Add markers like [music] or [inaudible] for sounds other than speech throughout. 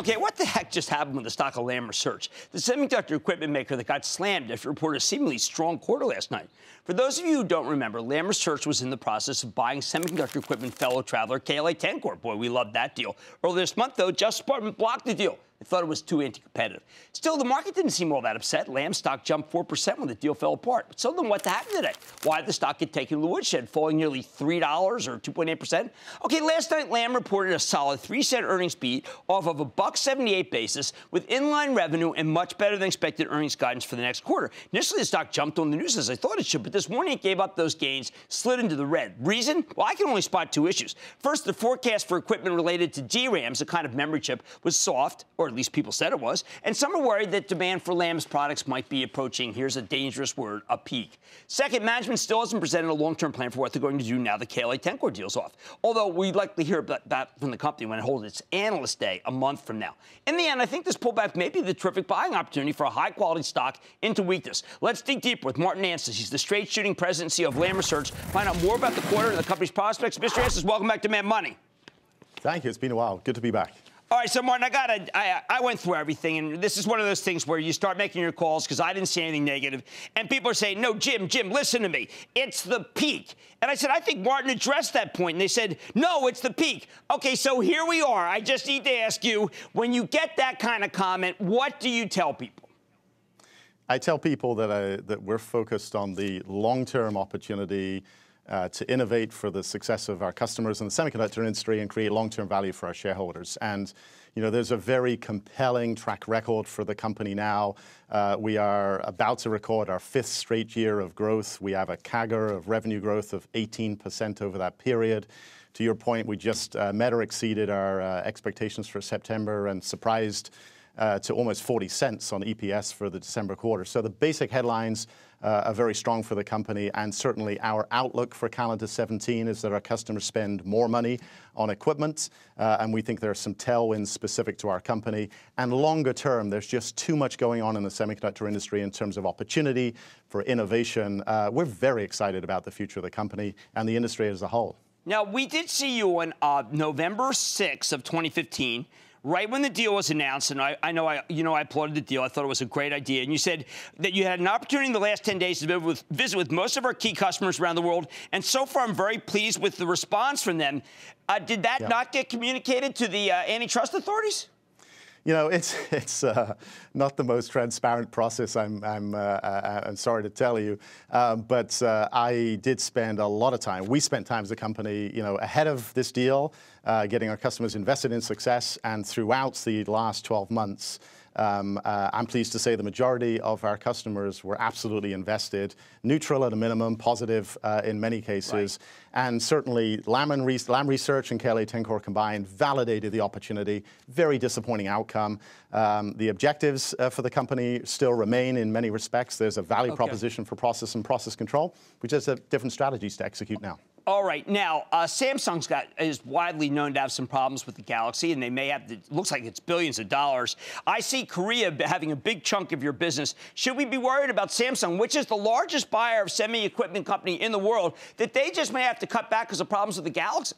Okay, what the heck just happened with the stock of Lam Research, the semiconductor equipment maker that got slammed after reported a seemingly strong quarter last night? For those of you who don't remember, Lam Research was in the process of buying semiconductor equipment fellow traveler KLA Tencor. Boy, we loved that deal. Earlier this month, though, Justice Department blocked the deal. They thought it was too anti-competitive. Still, the market didn't seem all that upset. Lam stock jumped 4% when the deal fell apart. But so then what happened today? Why the stock get taken to the woodshed, falling nearly $3 or 2.8%? Okay, last night Lam reported a solid 3 cent earnings beat off of a buck 78 basis with inline revenue and much better than expected earnings guidance for the next quarter. Initially, the stock jumped on the news as I thought it should, but this morning it gave up those gains, slid into the red. Reason? Well, I can only spot two issues. First, the forecast for equipment related to DRAMs, a kind of memory chip, was soft, or at least people said it was, and some are worried that demand for Lam's products might be approaching, here's a dangerous word, a peak. Second, management still hasn't presented a long-term plan for what they're going to do now the KLA Tencor deal's off, although we'd likely hear about that from the company when it holds its analyst day a month from now. In the end, I think this pullback may be the terrific buying opportunity for a high-quality stock into weakness. Let's dig deeper with Martin Anstice. He's the straight shooting presidency of Lam Research. Find out more about the quarter and the company's prospects. Mr. Anstice, welcome back to Mad Money. Thank you. It's been a while. Good to be back. All right, so Martin, I got I, I went through everything, and this is one of those things where you start making your calls because I didn't see anything negative, and people are saying, "No, Jim, Jim, listen to me. It's the peak." And I said, "I think Martin addressed that point," and they said, "No, it's the peak." Okay, so here we are. I just need to ask you, when you get that kind of comment, what do you tell people? I tell people that I, that we're focused on the long-term opportunity uh, to innovate for the success of our customers in the semiconductor industry and create long-term value for our shareholders. And you know, there's a very compelling track record for the company now. Uh, we are about to record our fifth straight year of growth. We have a CAGR of revenue growth of 18% over that period. To your point, we just uh, met or exceeded our uh, expectations for September and surprised uh, to almost 40 cents on EPS for the December quarter. So the basic headlines are very strong for the company, and certainly our outlook for calendar 17 is that our customers spend more money on equipment, uh, and we think there are some tailwinds specific to our company. And longer term, there's just too much going on in the semiconductor industry in terms of opportunity for innovation. Uh, we're very excited about the future of the company and the industry as a whole. Now, we did see you on uh, November 6th of 2015 right when the deal was announced, and I, I, know I, you know, I applauded the deal. I thought it was a great idea. And you said that you had an opportunity in the last 10 days to visit with, visit with most of our key customers around the world. And so far, I'm very pleased with the response from them. Uh, did that yeah. not get communicated to the uh, antitrust authorities? You know, it's [laughs] it's uh, not the most transparent process. I'm I'm, uh, uh I'm sorry to tell you, um, but uh, I did spend a lot of time. We spent time as a company, you know, ahead of this deal, uh, getting our customers invested in success, and throughout the last 12 months. Um, uh, I'm pleased to say the majority of our customers were absolutely invested, neutral at a minimum, positive uh, in many cases. Right. And certainly Lam, and Re Lam Research and KLA Tencor combined validated the opportunity. Very disappointing outcome. Um, the objectives uh, for the company still remain in many respects. There's a value okay. proposition for process and process control. We just have different strategies to execute now. All right, now uh, Samsung's got is widely known to have some problems with the Galaxy, and they may have. To, looks like it's billions of dollars. I see Korea having a big chunk of your business. Should we be worried about Samsung, which is the largest buyer of semi-equipment company in the world, that they just may have to cut back because of problems with the Galaxy?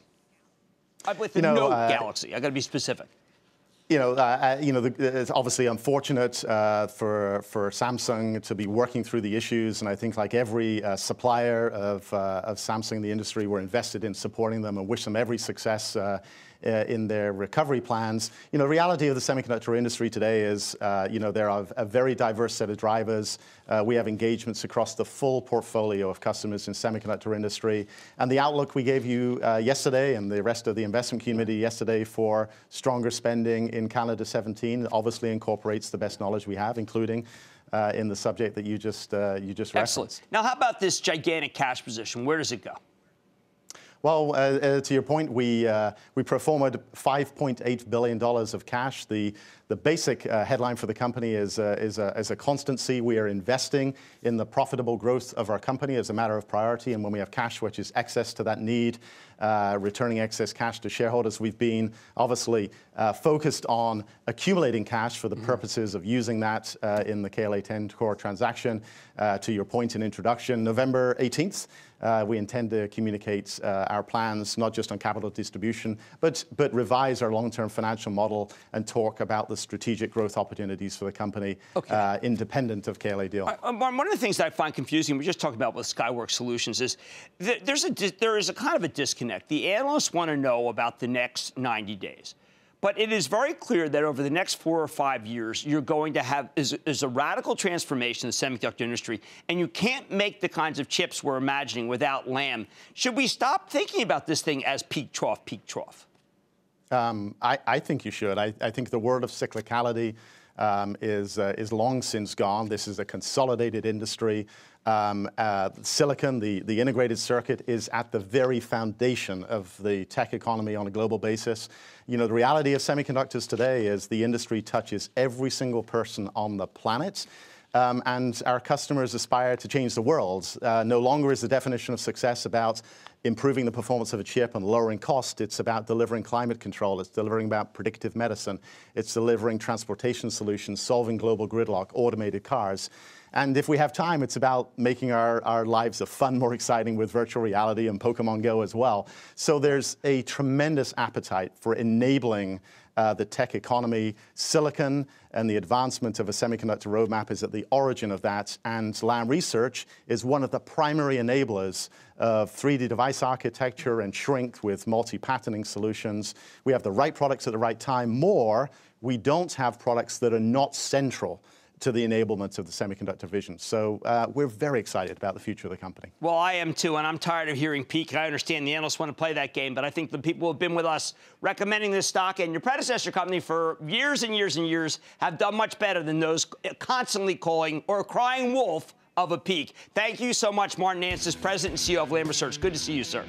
With the you know, Note uh, Galaxy, I got to be specific you know, uh, you know, the, it's obviously unfortunate uh, for for Samsung to be working through the issues, and I think like every uh, supplier of uh, of Samsung in the industry, we're invested in supporting them and wish them every success uh, in their recovery plans. You know, reality of the semiconductor industry today is, uh, you know, there are a very diverse set of drivers. Uh, we have engagements across the full portfolio of customers in semiconductor industry. And the outlook we gave you uh, yesterday and the rest of the investment community yesterday for stronger spending in calendar 17 obviously incorporates the best knowledge we have, including uh, in the subject that you just, uh, you just Excellent. referenced. Now, how about this gigantic cash position? Where does it go? Well, uh, uh, to your point, we, uh, we performed $5.8 billion of cash. The, the basic uh, headline for the company is, uh, is, a, is a constancy. We are investing in the profitable growth of our company as a matter of priority. And when we have cash, which is excess to that need, uh, returning excess cash to shareholders, we've been obviously focused on accumulating cash for the mm-hmm. purposes of using that in the KLA Tencor transaction. to your point in introduction, November 18th, Uh, we intend to communicate uh, our plans, not just on capital distribution, but, but revise our long-term financial model and talk about the strategic growth opportunities for the company okay. uh, independent of KLA deal. One of the things that I find confusing, we just talked about with Skyworks Solutions, is that there's a, there is a kind of a disconnect. The analysts want to know about the next 90 days. But it is very clear that over the next four or five years, you're going to have is, is a radical transformation in the semiconductor industry, and you can't make the kinds of chips we're imagining without Lam. Should we stop thinking about this thing as peak trough, peak trough? Um, I, I, think you should. I, I, think the word of cyclicality um, is, uh, is long since gone. This is a consolidated industry. Um, uh, silicon, the, the integrated circuit, is at the very foundation of the tech economy on a global basis. You know, the reality of semiconductors today is the industry touches every single person on the planet. Um, and our customers aspire to change the world. Uh, no longer is the definition of success about improving the performance of a chip and lowering cost. It's about delivering climate control. It's delivering about predictive medicine. It's delivering transportation solutions, solving global gridlock, automated cars. And if we have time, it's about making our, our lives of fun more exciting with virtual reality and Pokemon Go as well. So there's a tremendous appetite for enabling uh, the tech economy. Silicon and the advancement of a semiconductor roadmap is at the origin of that. And Lam Research is one of the primary enablers of 3D device architecture and shrink with multi-patterning solutions. We have the right products at the right time. More, we don't have products that are not central to the enablement of the semiconductor vision. So uh, we're very excited about the future of the company. Well, I am too, and I'm tired of hearing peak. I understand the analysts want to play that game, but I think the people who have been with us recommending this stock and your predecessor company for years and years and years have done much better than those constantly calling or crying wolf of a peak. Thank you so much, Martin Anstice, President and CEO of Lam Research. Good to see you, sir.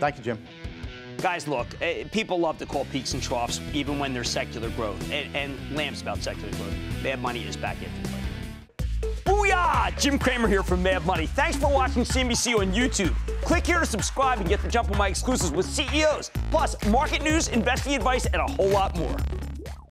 Thank you, Jim. Guys, look, uh, people love to call peaks and troughs even when there's secular growth. And, and Lam's about secular growth. Mad Money is back in. Booyah! Jim Cramer here from Mad Money. Thanks for watching CNBC on YouTube. Click here to subscribe and get the jump on my exclusives with CEOs, plus market news, investing advice, and a whole lot more.